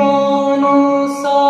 Devono so